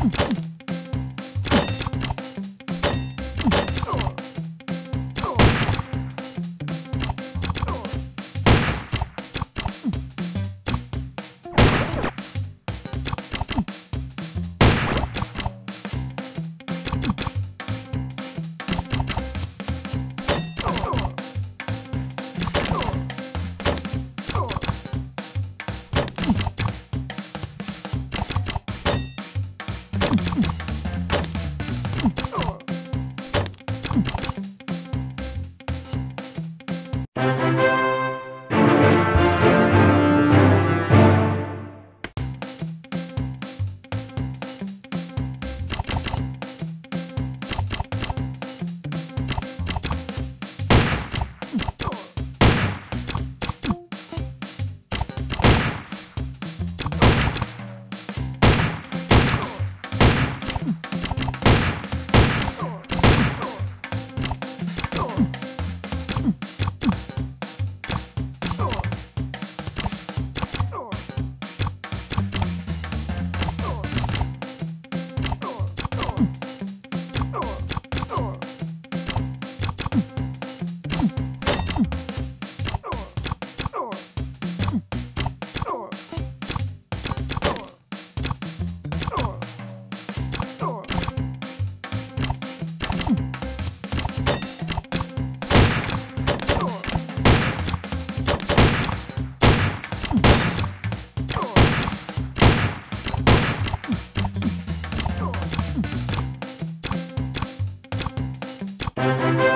Boom, boom, boom. Mm-hmm.